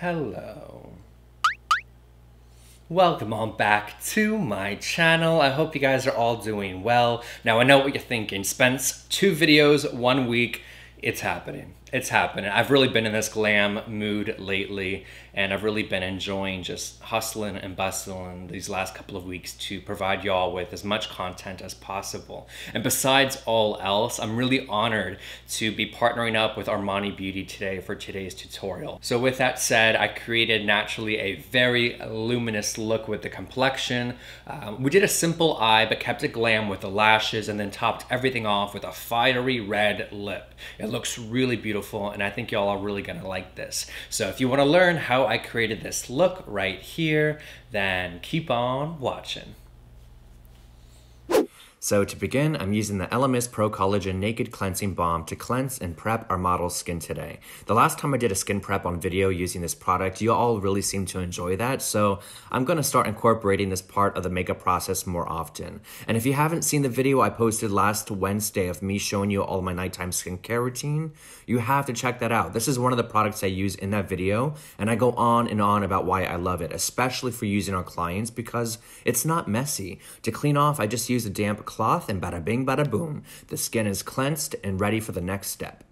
Hello. Welcome on back to my channel. I hope you guys are all doing well. Now I know what you're thinking. Spence, two videos, one week. It's happening it's happening. I've really been in this glam mood lately, and I've really been enjoying just hustling and bustling these last couple of weeks to provide y'all with as much content as possible. And besides all else, I'm really honored to be partnering up with Armani Beauty today for today's tutorial. So with that said, I created naturally a very luminous look with the complexion. Um, we did a simple eye, but kept it glam with the lashes and then topped everything off with a fiery red lip. It looks really beautiful beautiful and I think y'all are really gonna like this. So if you wanna learn how I created this look right here, then keep on watching. So to begin, I'm using the Elemis Pro Collagen Naked Cleansing Balm to cleanse and prep our model's skin today. The last time I did a skin prep on video using this product, you all really seem to enjoy that, so I'm gonna start incorporating this part of the makeup process more often. And if you haven't seen the video I posted last Wednesday of me showing you all my nighttime skincare routine, you have to check that out. This is one of the products I use in that video, and I go on and on about why I love it, especially for using on clients because it's not messy. To clean off, I just use a damp cloth and bada bing bada boom. The skin is cleansed and ready for the next step.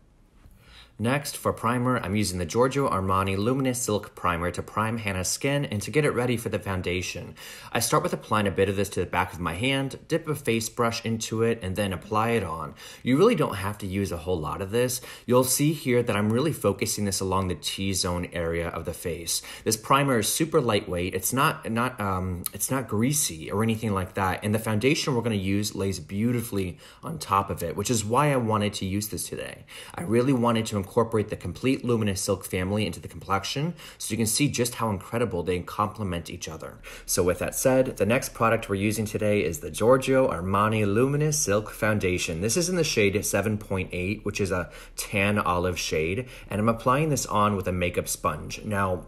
Next, for primer, I'm using the Giorgio Armani Luminous Silk Primer to prime Hannah's skin and to get it ready for the foundation. I start with applying a bit of this to the back of my hand, dip a face brush into it, and then apply it on. You really don't have to use a whole lot of this. You'll see here that I'm really focusing this along the T-zone area of the face. This primer is super lightweight. It's not, not, um, it's not greasy or anything like that. And the foundation we're gonna use lays beautifully on top of it, which is why I wanted to use this today. I really wanted to incorporate the complete Luminous Silk family into the complexion so you can see just how incredible they complement each other. So with that said, the next product we're using today is the Giorgio Armani Luminous Silk Foundation. This is in the shade 7.8, which is a tan olive shade, and I'm applying this on with a makeup sponge. Now,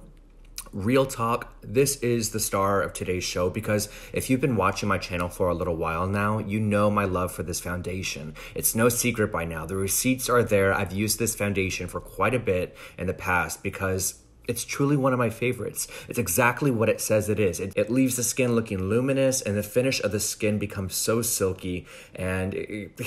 Real talk, this is the star of today's show because if you've been watching my channel for a little while now, you know my love for this foundation. It's no secret by now. The receipts are there. I've used this foundation for quite a bit in the past because it's truly one of my favorites. It's exactly what it says it is. It, it, leaves the skin looking luminous and the finish of the skin becomes so silky. And it,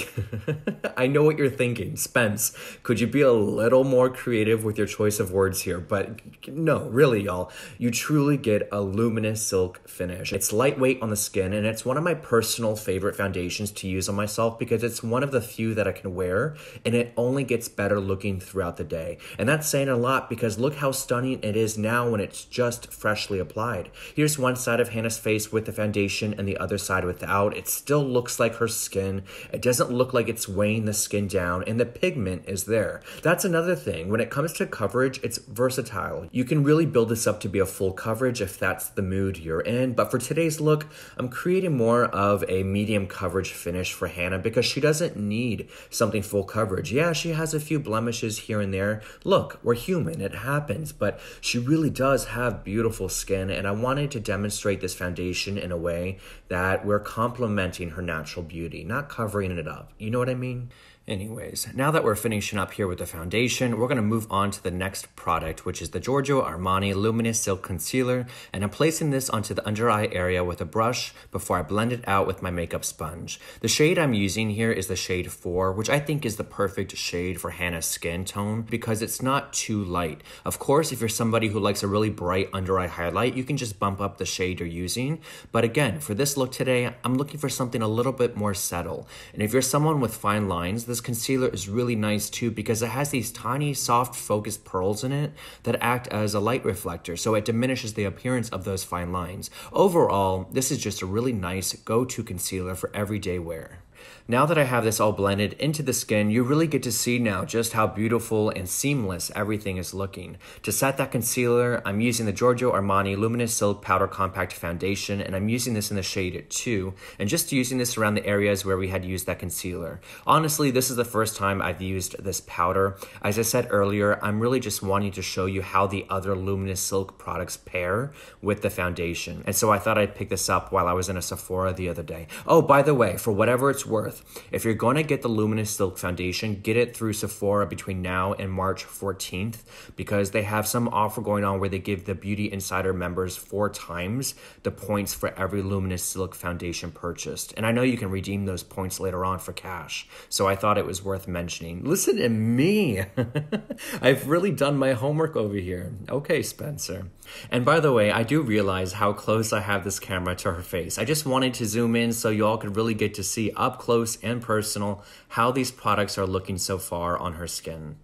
I know what you're thinking. Spence, could you be a little more creative with your choice of words here? But no, really, y'all. You truly get a luminous silk finish. It's lightweight on the skin and it's one of my personal favorite foundations to use on myself because it's one of the few that I can wear and it only gets better looking throughout the day. And that's saying a lot because look how stunning it is now when it's just freshly applied. Here's one side of Hannah's face with the foundation and the other side without. It still looks like her skin. It doesn't look like it's weighing the skin down and the pigment is there. That's another thing. When it comes to coverage, it's versatile. You can really build this up to be a full coverage if that's the mood you're in. But for today's look, I'm creating more of a medium coverage finish for Hannah because she doesn't need something full coverage. Yeah, she has a few blemishes here and there. Look, we're human. It happens. But she really does have beautiful skin, and I wanted to demonstrate this foundation in a way that we're complementing her natural beauty, not covering it up. You know what I mean? Anyways, now that we're finishing up here with the foundation, we're going to move on to the next product, which is the Giorgio Armani Luminous Silk Concealer, and I'm placing this onto the under eye area with a brush before I blend it out with my makeup sponge. The shade I'm using here is the shade 4, which I think is the perfect shade for Hannah's skin tone because it's not too light. Of course, if you're somebody who likes a really bright under eye highlight, you can just bump up the shade you're using. But again, for this look today, I'm looking for something a little bit more subtle. And if you're someone with fine lines, this concealer is really nice too because it has these tiny soft focused pearls in it that act as a light reflector so it diminishes the appearance of those fine lines. Overall, this is just a really nice go-to concealer for everyday wear. Now that I have this all blended into the skin, you really get to see now just how beautiful and seamless everything is looking. To set that concealer, I'm using the Giorgio Armani Luminous Silk Powder Compact Foundation, and I'm using this in the shade 2, and just using this around the areas where we had used that concealer. Honestly, this is the first time I've used this powder. As I said earlier, I'm really just wanting to show you how the other Luminous Silk products pair with the foundation. And so I thought I'd pick this up while I was in a Sephora the other day. Oh, by the way, for whatever it's worth, worth, if you're going to get the Luminous Silk Foundation, get it through Sephora between now and March 14th because they have some offer going on where they give the Beauty Insider members four times the points for every Luminous Silk Foundation purchased. And I know you can redeem those points later on for cash, so I thought it was worth mentioning. Listen to me. I've really done my homework over here. Okay, Spencer. And by the way, I do realize how close I have this camera to her face. I just wanted to zoom in so you all could really get to see up close and personal how these products are looking so far on her skin.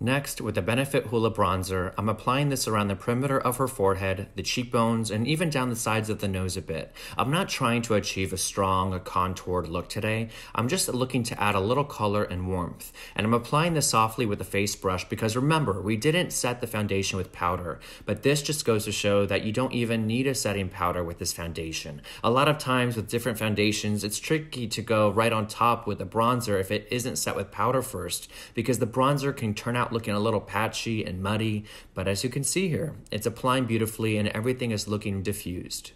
Next, with the Benefit Hoola Bronzer, I'm applying this around the perimeter of her forehead, the cheekbones, and even down the sides of the nose a bit. I'm not trying to achieve a strong, contoured look today. I'm just looking to add a little color and warmth. And I'm applying this softly with a face brush because remember, we didn't set the foundation with powder, but this just goes to show that you don't even need a setting powder with this foundation. A lot of times with different foundations, it's tricky to go right on top with a bronzer if it isn't set with powder first, because the bronzer can turn out looking a little patchy and muddy, but as you can see here, it's applying beautifully and everything is looking diffused.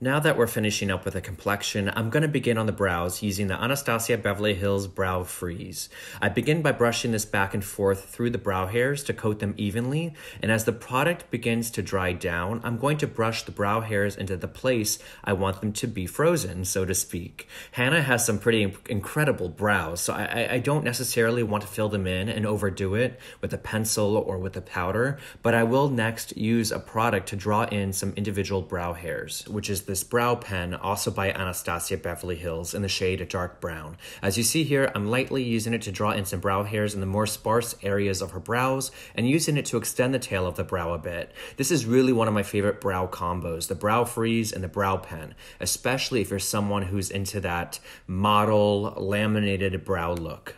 Now that we're finishing up with a complexion, I'm going to begin on the brows using the Anastasia Beverly Hills Brow Freeze. I begin by brushing this back and forth through the brow hairs to coat them evenly, and as the product begins to dry down, I'm going to brush the brow hairs into the place I want them to be frozen, so to speak. Hannah has some pretty incredible brows, so I, I don't necessarily want to fill them in and overdo it with a pencil or with a powder, but I will next use a product to draw in some individual brow hairs, which is this brow pen, also by Anastasia Beverly Hills, in the shade dark brown. As you see here, I'm lightly using it to draw in some brow hairs in the more sparse areas of her brows, and using it to extend the tail of the brow a bit. This is really one of my favorite brow combos, the brow freeze and the brow pen, especially if you're someone who's into that model laminated brow look.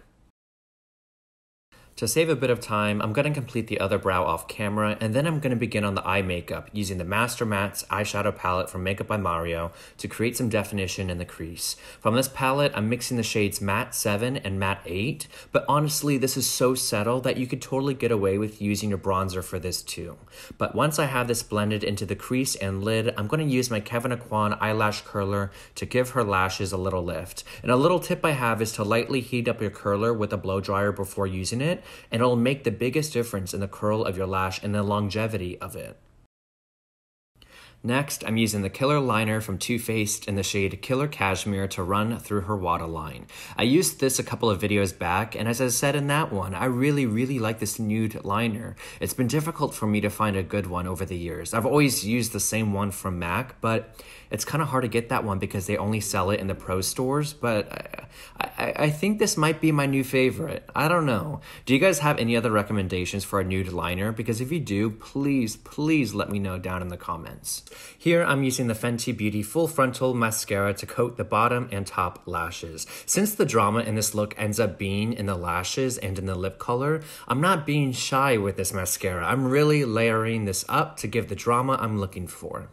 To save a bit of time, I'm going to complete the other brow off camera, and then I'm going to begin on the eye makeup using the Master Mattes eyeshadow palette from Makeup by Mario to create some definition in the crease. From this palette, I'm mixing the shades Matte 7 and Matte 8, but honestly, this is so subtle that you could totally get away with using your bronzer for this too. But once I have this blended into the crease and lid, I'm going to use my Kevyn Aucoin eyelash curler to give her lashes a little lift. And a little tip I have is to lightly heat up your curler with a blow dryer before using it, and it'll make the biggest difference in the curl of your lash and the longevity of it. Next, I'm using the Killer Liner from Too Faced in the shade Killer Cashmere to run through her waterline. I used this a couple of videos back, and as I said in that one, I really, really like this nude liner. It's been difficult for me to find a good one over the years. I've always used the same one from MAC, but it's kind of hard to get that one because they only sell it in the pro stores, but I, I, I, think this might be my new favorite. I don't know. Do you guys have any other recommendations for a nude liner? Because if you do, please, please let me know down in the comments. Here I'm using the Fenty Beauty Full Frontal Mascara to coat the bottom and top lashes. Since the drama in this look ends up being in the lashes and in the lip color, I'm not being shy with this mascara. I'm really layering this up to give the drama I'm looking for.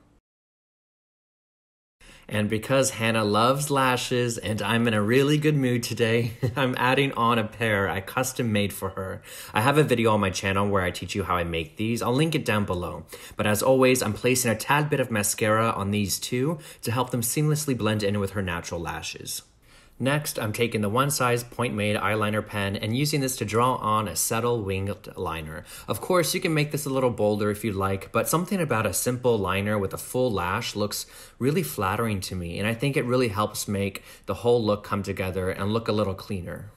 And because Hannah loves lashes and I'm in a really good mood today, I'm adding on a pair I custom made for her. I have a video on my channel where I teach you how I make these. I'll link it down below. But as always, I'm placing a tad bit of mascara on these two to help them seamlessly blend in with her natural lashes. Next, I'm taking the one size point made eyeliner pen and using this to draw on a subtle winged liner. Of course, you can make this a little bolder if you'd like, but something about a simple liner with a full lash looks really flattering to me, and I think it really helps make the whole look come together and look a little cleaner.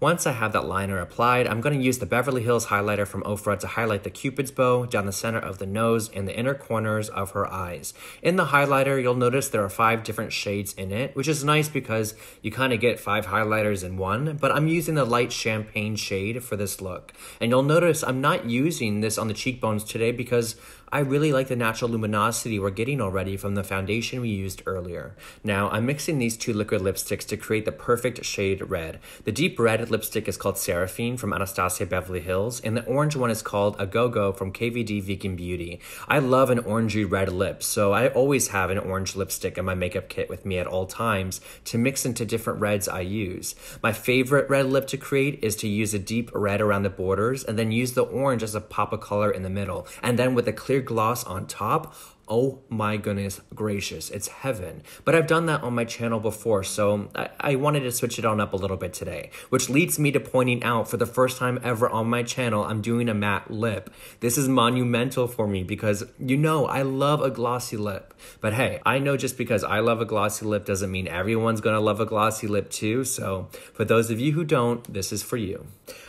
Once I have that liner applied, I'm going to use the Beverly Hills highlighter from Ofra to highlight the cupid's bow down the center of the nose and the inner corners of her eyes. In the highlighter, you'll notice there are five different shades in it, which is nice because you kind of get five highlighters in one, but I'm using the light champagne shade for this look. And you'll notice I'm not using this on the cheekbones today because I really like the natural luminosity we're getting already from the foundation we used earlier. Now, I'm mixing these two liquid lipsticks to create the perfect shade red. The deep red lipstick is called Sarafine from Anastasia Beverly Hills, and the orange one is called A Go Go from KVD Vegan Beauty. I love an orangey red lip, so I always have an orange lipstick in my makeup kit with me at all times to mix into different reds I use. My favorite red lip to create is to use a deep red around the borders and then use the orange as a pop of color in the middle. And then with a clear gloss on top, Oh my goodness gracious, it's heaven. But I've done that on my channel before, so I, I wanted to switch it on up a little bit today, which leads me to pointing out for the first time ever on my channel, I'm doing a matte lip. This is monumental for me because you know I love a glossy lip. But hey, I know just because I love a glossy lip doesn't mean everyone's gonna love a glossy lip too, so for those of you who don't, this is for you.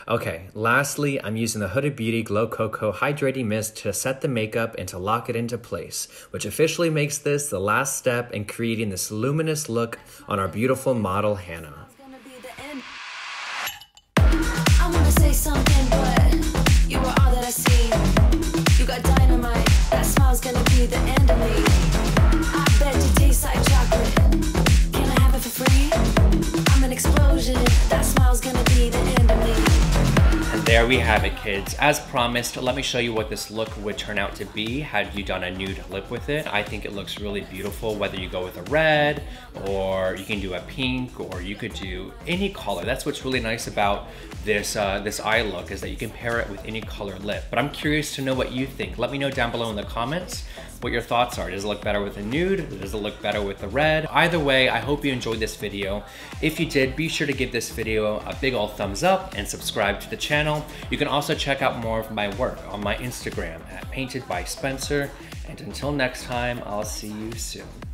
Okay, lastly, I'm using the Huda Beauty Glow Coco Hydrating Mist to set the makeup and to lock it into place, which officially makes this the last step in creating this luminous look on our beautiful model, Hannah. That smile's gonna be the end of me. There we have it, kids. As promised, let me show you what this look would turn out to be had you done a nude lip with it. I think it looks really beautiful, whether you go with a red, or you can do a pink, or you could do any color. That's what's really nice about this, uh, this eye look, is that you can pair it with any color lip. But I'm curious to know what you think. Let me know down below in the comments what your thoughts are. Does it look better with a nude? Does it look better with the red? Either way, I hope you enjoyed this video. If you did, be sure to give this video a big old thumbs up and subscribe to the channel. You can also check out more of my work on my Instagram at Painted by Spencer. And until next time, I'll see you soon.